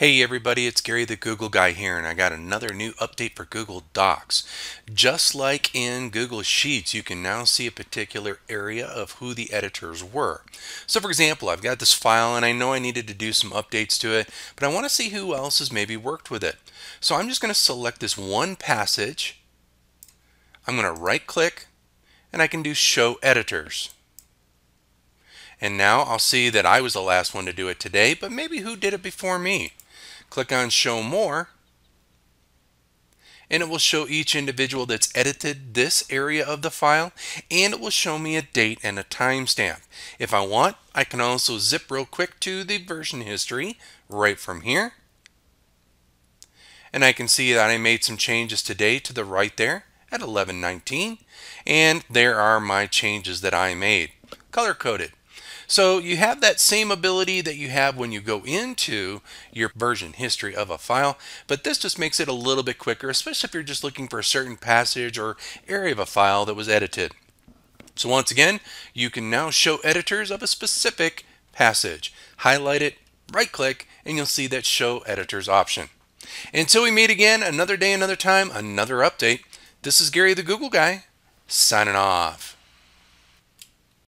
Hey everybody, it's Gary the Google Guy here, and I got another new update for Google Docs. Just like in Google Sheets, you can now see a particular area of who the editors were. So for example, I've got this file and I know I needed to do some updates to it, but I want to see who else has maybe worked with it. So I'm just going to select this one passage. I'm going to right click and I can do Show Editors. And now I'll see that I was the last one to do it today, but maybe who did it before me? Click on Show More, and it will show each individual that's edited this area of the file, and it will show me a date and a timestamp. If I want, I can also zip real quick to the version history right from here. And I can see that I made some changes today to the right there at 1119. And there are my changes that I made, color coded. So you have that same ability that you have when you go into your version history of a file, but this just makes it a little bit quicker, especially if you're just looking for a certain passage or area of a file that was edited. So once again, you can now show editors of a specific passage. Highlight it, right click, and you'll see that show editors option. Until we meet again, another day, another time, another update. This is Gary the Google Guy, signing off.